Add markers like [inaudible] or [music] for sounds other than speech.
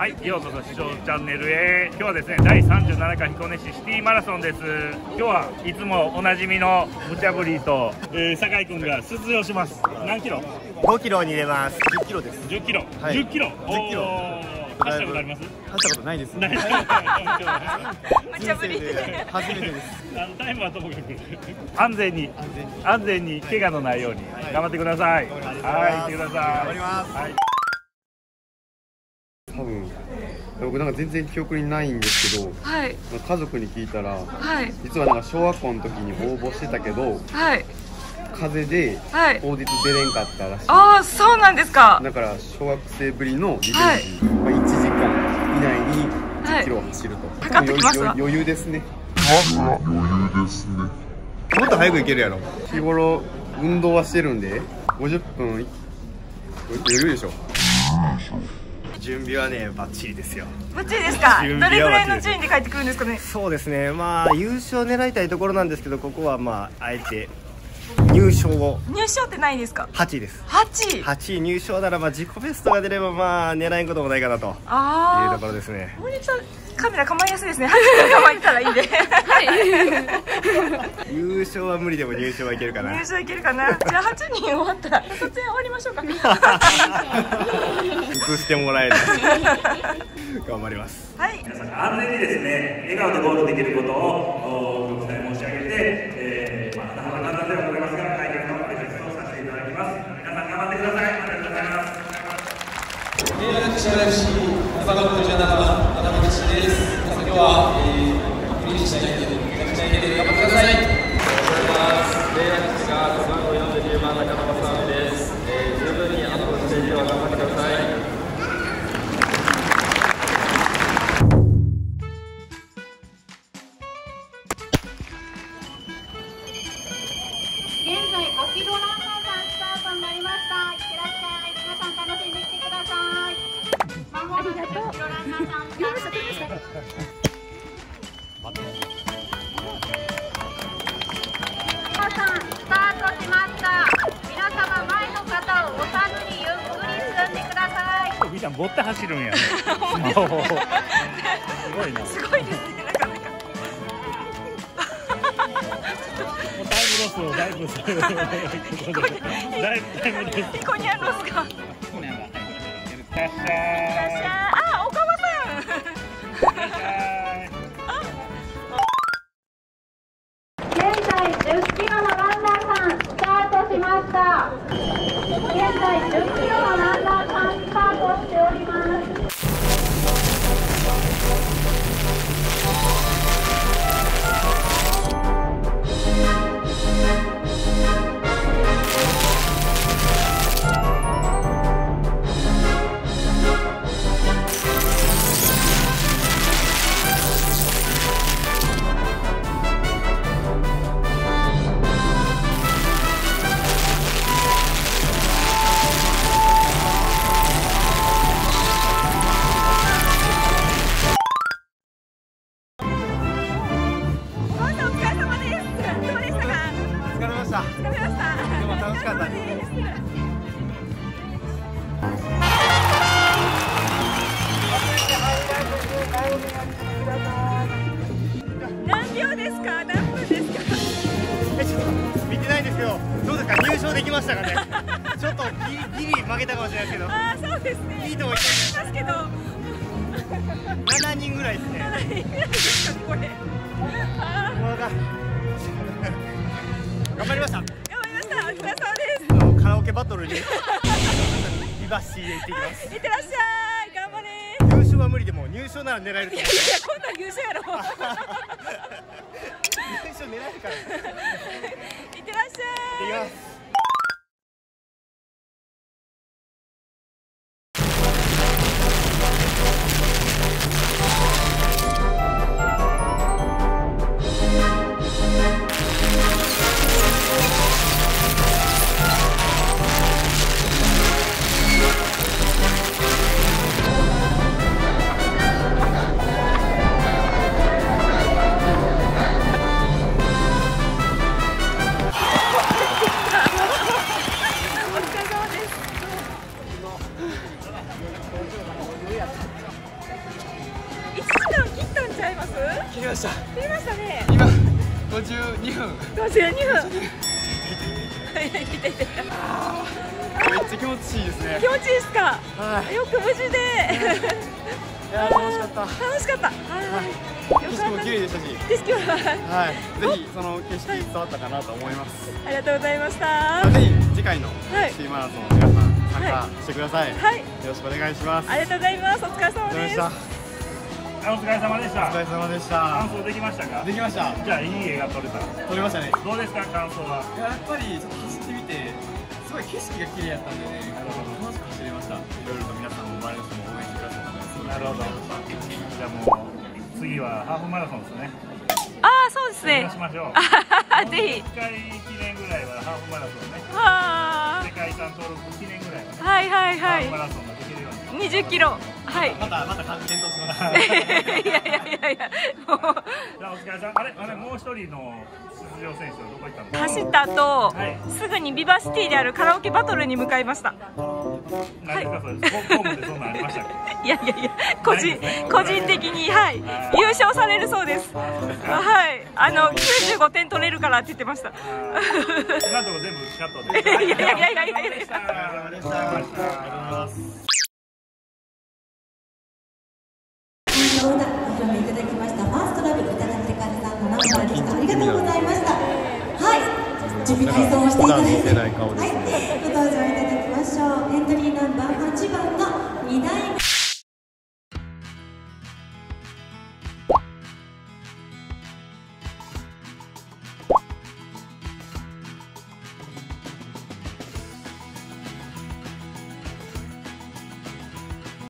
はい、ようこそ視聴チャンネルへ。今日はですね第37回彦根市シティマラソンです。今日はいつもおなじみのムチャブリーと、えー、酒井君が出場します。何キロ？5キロに入れます。10キロです。10キロ、はい。10キロ？10キロ。走ったことあります？走ったことないです。ない。[laughs] 無茶ぶり。人生で初めてです。あのタイムはともかく。安全に。安全に。安全に。怪我のないように。頑張ってください。頑張ります。はい行ってください。頑張ります。はい多分僕なんか全然記憶にないんですけどはい。家族に聞いたらはい。実はなんか小学校の時に応募してたけどはい。風邪ではい。当日出れんかったらしい。ああそうなんですか。だから小学生ぶりのリベンジ、はい。まあ、1時間以内に10キロを走ると、測ってきますわ余余裕ですね。もっと早く行けるやろ。日頃運動はしてるんで50分余裕でしょ準備はねバッチリですよ。バッチリですか？準どれぐらいの順位で帰ってくるんですかね？そうですね。まあ優勝狙いたいところなんですけどここはまああえて入賞を。入賞ってないですか？8位です。8位？8位入賞ならば自己ベストが出ればまあ狙えんこともないかなと。いうあところですね。あ森さんカメラ構いやすいですね。[laughs] 8人構えたらいいんで優勝は無理でも入賞はいけるかな。入賞いけるかな。じゃあ8人終わったら撮影終わりましょうか。[laughs] 映してもらえる。頑張ります。はい。安全にですね笑顔でゴールできることをお伝え申し上げて、えーまあ、なかなかではございますが開脚の挨拶をさせていただきます。皆さん頑張ってください。ありがとうございますえー私は FC 朝学57番花本氏です。今日は、えー、フリーしたいんで、めちゃくちゃいけて頑張ってください。おはようございます。レイアックスが背番号42番中野さんです。えー、十分にあとステージは頑張ってください。現在5キロランナーさんスタートになりました。[laughs] みんな持って走るんやね。[laughs] すごいな。もすごいですね。なかなか。う [laughs] タイムロスをだいぶだいぶタイムロスピコニャンロスが。いらっしい。らっしゃゃい Thank you. できましたかね。ちょっとギリ負けたかもしれないですけど。ああそうですね。いいとこ行ってます。けど7人ぐらいですね。何ですかこれ。あ頑張りました。ー頑張りました。お疲れ様です。カラオケバトルに。リバッシーで行ってきます。いってらっしゃい。頑張れ。優勝は無理でも入賞なら狙えると思ういやいやこんなん優勝やろ。優勝狙えるから切りました。切りましたね。今52分。52分。[laughs] めっちゃ気持ちいいですね。気持ちいいですか？はい。よく無事で。いや楽しかった。楽しかった。はい。景色も綺麗でしたし。景色ははい。ぜひその景色伝わったかなと思います。ありがとうございました。ぜひ次回のはい。シーマラソン皆さん参加してください、はい。よろしくお願いします。ありがとうございます。お疲れ様ですお疲れ様でした。あお疲れ様でした。感た想できましたか？できました。じゃあいい映画撮れた。撮れましたね。どうですか感想は？やっぱりちょっと走ってみてすごい景色が綺麗やったんでねなるほど。楽しく走れました。いろいろと皆さんも周りの人も応援してくださったなるほど。じゃあもう次はハーフマラソンですね。ああそうです目ね指しましょう。ぜひ。1回記念ぐらいはハーフマラソンね。は世界遺産登録記念ぐらいはねあはいはい。ハーフマはラソンができるように。い20キロ。はい。またまた検討します。[laughs] いやいやいやいや。もう。じゃあお疲れさん。あれ？あれもう一人の出場選手はどこ行ったの？走った後、はい。すぐにビバシティであるカラオケバトルに向かいました。何ですかそれ？ホームでそんなんありましたっけ？[laughs] いやいやいや個人個人的にはい。優勝されるそうです。はい。あの95点取れるからって言ってました。今のところ全部カットで [laughs] いやいやいやいやいや。ありがとうございましたの歌お披露目いただきました。ファーストラビュー歌ってかるさんのナンバーでした。ありがとうございました。はい。準備体操をしていただいて。はい。ご登場いただきましょう